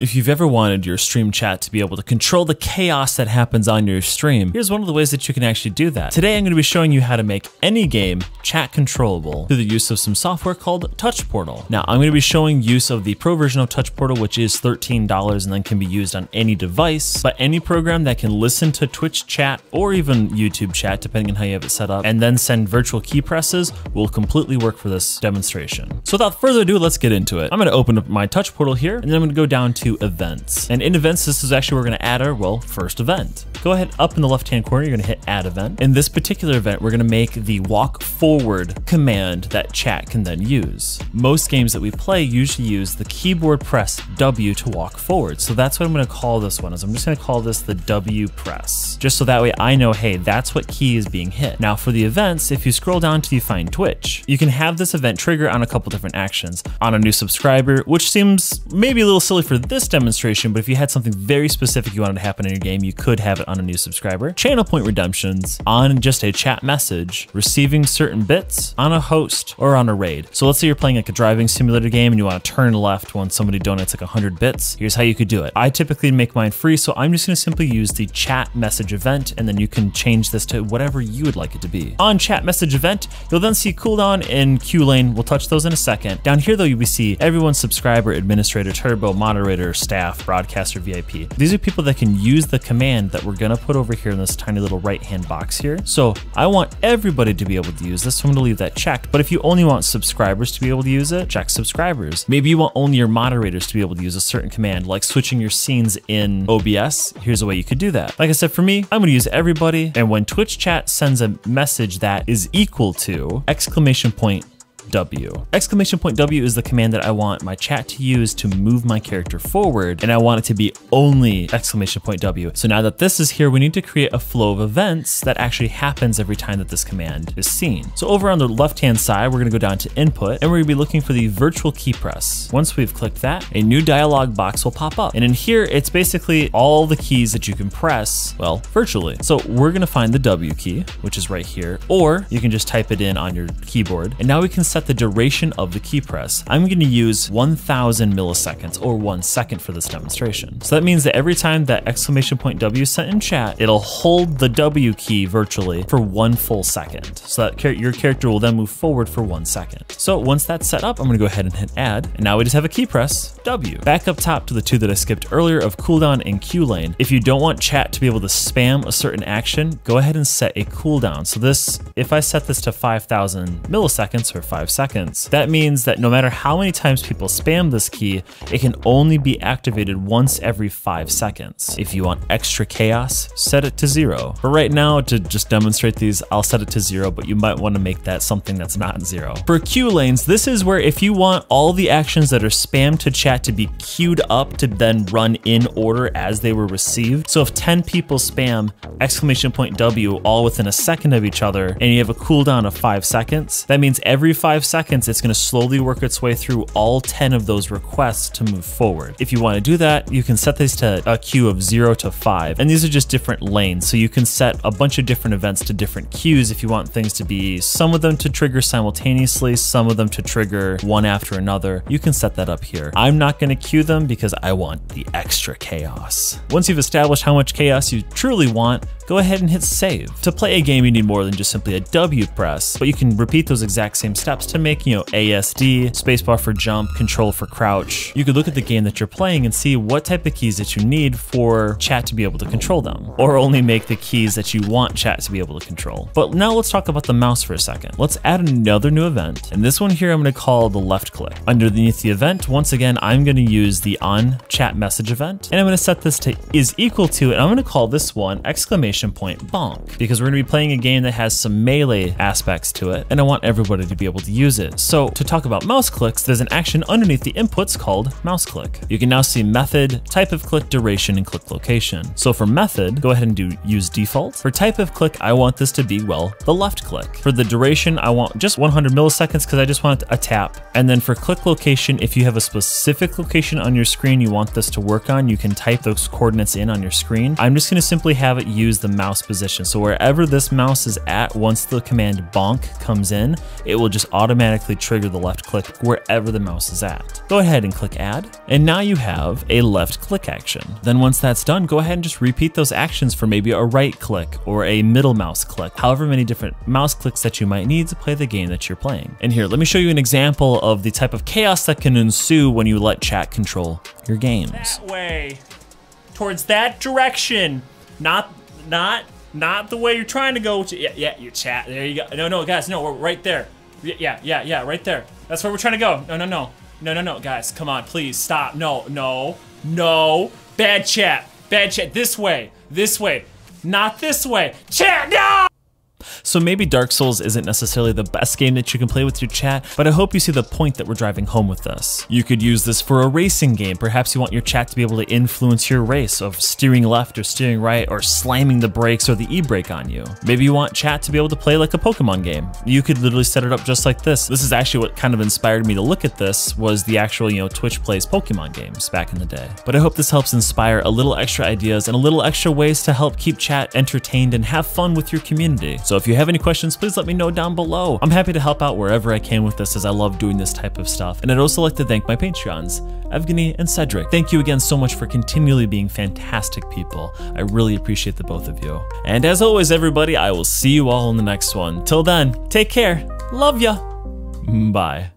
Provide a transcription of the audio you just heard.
If you've ever wanted your stream chat to be able to control the chaos that happens on your stream, here's one of the ways that you can actually do that. Today I'm going to be showing you how to make any game chat controllable through the use of some software called Touch Portal. Now I'm going to be showing use of the pro version of Touch Portal, which is $13 and then can be used on any device, but any program that can listen to Twitch chat or even YouTube chat, depending on how you have it set up, and then send virtual key presses will completely work for this demonstration. So without further ado, let's get into it. I'm going to open up my Touch Portal here, and then I'm going to go down to events. And in events, this is actually where we're gonna add our, well, first event. Go ahead up in the left-hand corner, you're gonna hit add event. In this particular event, we're gonna make the walk forward command that chat can then use. Most games that we play usually use the keyboard press W to walk forward. So that's what I'm gonna call this one, is I'm just gonna call this the W press. Just so that way I know, hey, that's what key is being hit. Now for the events, if you scroll down to you find Twitch, you can have this event trigger on a couple different actions. On a new subscriber, which seems maybe a little silly for this demonstration, but if you had something very specific you wanted to happen in your game, you could have it on a new subscriber. Channel point redemptions on just a chat message, receiving certain bits on a host or on a raid. So let's say you're playing like a driving simulator game and you want to turn left when somebody donates like 100 bits. Here's how you could do it. I typically make mine free, so I'm just going to simply use the chat message event, and then you can change this to whatever you would like it to be. On chat message event, you'll then see cooldown and queue lane. We'll touch those in a second. Down here though, you'll see everyone subscriber, administrator, turbo, moderator, staff, broadcaster, VIP. These are people that can use the command that we're gonna put over here in this tiny little right-hand box here. So I want everybody to be able to use this, so I'm gonna leave that checked. But if you only want subscribers to be able to use it, check subscribers. Maybe you want only your moderators to be able to use a certain command, like switching your scenes in OBS. Here's a way you could do that. Like I said, for me, I'm gonna use everybody. And when Twitch chat sends a message that is equal to exclamation point W. Exclamation point W is the command that I want my chat to use to move my character forward, and I want it to be only exclamation point W. So now that this is here, we need to create a flow of events that actually happens every time that this command is seen. So over on the left-hand side, we're gonna go down to input, and we're gonna be looking for the virtual key press. Once we've clicked that, a new dialog box will pop up. And in here, it's basically all the keys that you can press, well, virtually. So we're gonna find the W key, which is right here, or you can just type it in on your keyboard. And now we can set set the duration of the key press. I'm going to use 1000 milliseconds or one second for this demonstration. So that means that every time that exclamation point W is sent in chat, it'll hold the W key virtually for one full second. So that your character will then move forward for one second. So once that's set up, I'm gonna go ahead and hit add. And now we just have a key press, W. Back up top to the two that I skipped earlier of cooldown and queue lane. If you don't want chat to be able to spam a certain action, go ahead and set a cooldown. So this, if I set this to 5000 milliseconds or five seconds. That means that no matter how many times people spam this key, it can only be activated once every five seconds. If you want extra chaos, set it to zero. For right now, to just demonstrate these, I'll set it to zero, but you might want to make that something that's not zero. For queue lanes, this is where if you want all the actions that are spammed to chat to be queued up to then run in order as they were received. So if 10 people spam exclamation point W all within a second of each other and you have a cooldown of five seconds, that means every five five seconds, it's going to slowly work its way through all 10 of those requests to move forward. If you want to do that, you can set these to a queue of 0 to 5, and these are just different lanes, so you can set a bunch of different events to different queues if you want things to be some of them to trigger simultaneously, some of them to trigger one after another. You can set that up here. I'm not going to queue them because I want the extra chaos. Once you've established how much chaos you truly want, go ahead and hit save. To play a game, you need more than just simply a W press, but you can repeat those exact same steps to make, you know, ASD, spacebar for jump, control for crouch. You could look at the game that you're playing and see what type of keys that you need for chat to be able to control them, or only make the keys that you want chat to be able to control. But now let's talk about the mouse for a second. Let's add another new event, and this one here I'm gonna call the left click. Underneath the event, once again, I'm gonna use the on chat message event, and I'm gonna set this to is equal to, and I'm gonna call this one exclamation exclamation point bonk because we're going to be playing a game that has some melee aspects to it and I want everybody to be able to use it. So to talk about mouse clicks, there's an action underneath the inputs called mouse click. You can now see method, type of click, duration, and click location. So for method, go ahead and do use default. For type of click, I want this to be, well, the left click. For the duration, I want just 100 milliseconds because I just want a tap. And then for click location, if you have a specific location on your screen you want this to work on, you can type those coordinates in on your screen. I'm just going to simply have it use the the mouse position. So wherever this mouse is at, once the command bonk comes in, it will just automatically trigger the left click wherever the mouse is at. Go ahead and click add. And now you have a left click action. Then once that's done, go ahead and just repeat those actions for maybe a right click or a middle mouse click, however many different mouse clicks that you might need to play the game that you're playing. And here, let me show you an example of the type of chaos that can ensue when you let chat control your games. That way. Towards that direction. Not, not, not the way you're trying to go. Yeah, yeah, you chat. There you go. No, no, guys, no, we're right there. Yeah, yeah, yeah, right there. That's where we're trying to go. No, no, no. No, no, no, guys, come on, please, stop. No, no, no. Bad chat. Bad chat. This way. This way. Not this way. Chat, no! So maybe Dark Souls isn't necessarily the best game that you can play with your chat, but I hope you see the point that we're driving home with this. You could use this for a racing game. Perhaps you want your chat to be able to influence your race of steering left or steering right or slamming the brakes or the e-brake on you. Maybe you want chat to be able to play like a Pokemon game. You could literally set it up just like this. This is actually what kind of inspired me to look at this was the actual, you know, Twitch plays Pokemon games back in the day. But I hope this helps inspire a little extra ideas and a little extra ways to help keep chat entertained and have fun with your community. So if you have any questions, please let me know down below. I'm happy to help out wherever I can with this as I love doing this type of stuff. And I'd also like to thank my Patreons, Evgeny and Cedric. Thank you again so much for continually being fantastic people. I really appreciate the both of you. And as always, everybody, I will see you all in the next one. Till then, take care. Love ya. Bye.